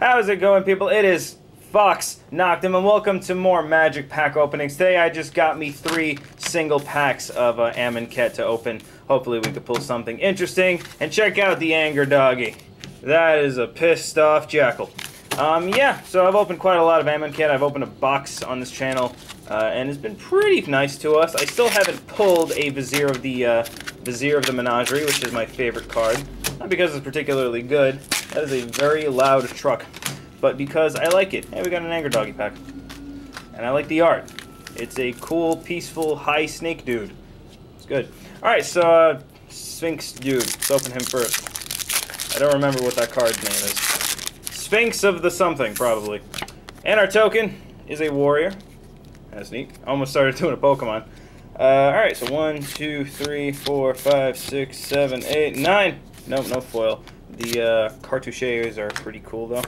How's it going, people? It is Fox Noctom, and welcome to more Magic Pack openings. Today, I just got me three single packs of uh, Amonkhet to open. Hopefully, we could pull something interesting. And check out the Anger Doggy. That is a pissed off jackal. Um, yeah, so I've opened quite a lot of Amonkhet. I've opened a box on this channel, uh, and it's been pretty nice to us. I still haven't pulled a Vizier of the uh, Vizier of the Menagerie, which is my favorite card. Not because it's particularly good, that is a very loud truck. But because I like it. Hey, we got an Anger Doggy pack. And I like the art. It's a cool, peaceful, high snake dude. It's good. Alright, so, uh, Sphinx dude. Let's open him first. I don't remember what that card's name is. Sphinx of the something, probably. And our token is a warrior. That's neat. Almost started doing a Pokemon. Uh, Alright, so one, two, three, four, five, six, seven, eight, nine. Nope, no foil. The uh, cartouches are pretty cool, though.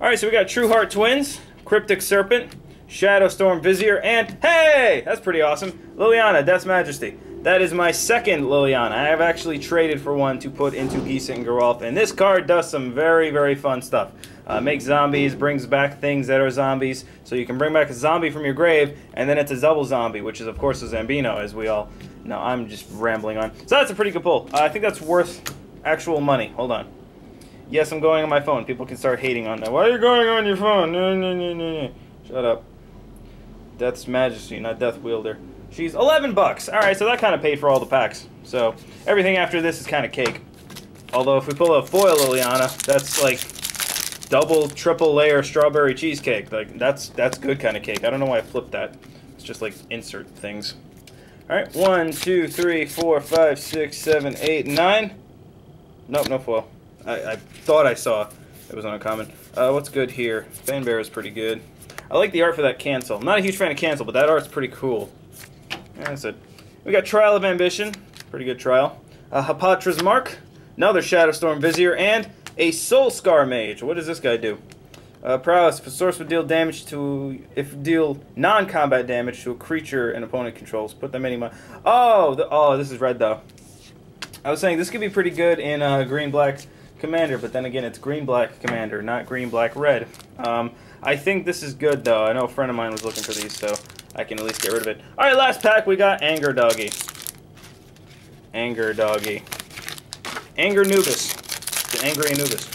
Alright, so we got Trueheart Twins, Cryptic Serpent, Shadowstorm Vizier, and hey! That's pretty awesome. Liliana, Death's Majesty. That is my second Liliana. I have actually traded for one to put into Gisa and Geralf, and this card does some very, very fun stuff. Uh, makes zombies, brings back things that are zombies, so you can bring back a zombie from your grave, and then it's a double zombie, which is, of course, a Zambino, as we all know. I'm just rambling on. So that's a pretty good pull. Uh, I think that's worth actual money. Hold on. Yes, I'm going on my phone. People can start hating on that. Why are you going on your phone? No, no, no, no, no. Shut up. Death's Majesty, not Death Wielder. She's 11 bucks. All right, so that kind of paid for all the packs. So everything after this is kind of cake. Although if we pull a foil Liliana, that's like double, triple layer strawberry cheesecake. Like that's that's good kind of cake. I don't know why I flipped that. It's just like insert things. All right, one, two, three, four, five, six, seven, eight, nine. Nope, no foil. I, I thought I saw it was on uncommon. Uh, what's good here? Fan Bearer is pretty good. I like the art for that cancel. I'm not a huge fan of cancel, but that art's pretty cool. That's it. We got Trial of Ambition. Pretty good trial. Uh, Hapatra's Mark. Another Shadowstorm Vizier. And a Soul Scar Mage. What does this guy do? Uh, prowess. If a source would deal damage to... If deal non-combat damage to a creature an opponent controls, put them any... My Oh! The, oh, this is red, though. I was saying this could be pretty good in uh, green-black commander, but then again, it's green-black commander, not green-black-red. Um, I think this is good, though. I know a friend of mine was looking for these, so I can at least get rid of it. All right, last pack, we got Anger Doggy. Anger Doggy. Anger Anubis. The Angry Anubis.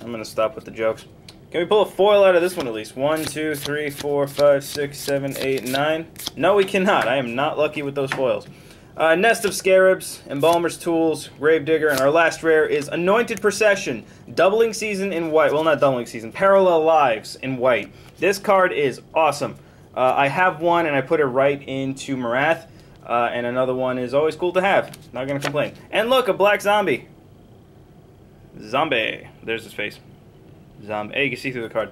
I'm to stop with the jokes. Can we pull a foil out of this one at least? One, two, three, four, five, six, seven, eight, nine. No, we cannot. I am not lucky with those foils. Uh, Nest of Scarabs, Embalmer's Tools, Gravedigger, and our last rare is Anointed Procession, Doubling Season in white. Well, not Doubling Season, Parallel Lives in white. This card is awesome. Uh, I have one and I put it right into Marath, uh, and another one is always cool to have. Not going to complain. And look, a black zombie. Zombie. There's his face. Zombie. Hey, you can see through the card.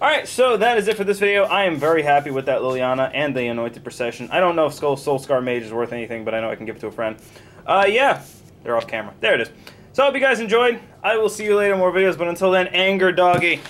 Alright, so that is it for this video. I am very happy with that Liliana and the Anointed Procession. I don't know if Skull Soul Scar Mage is worth anything, but I know I can give it to a friend. Uh, yeah. They're off camera. There it is. So I hope you guys enjoyed. I will see you later in more videos, but until then, anger doggy.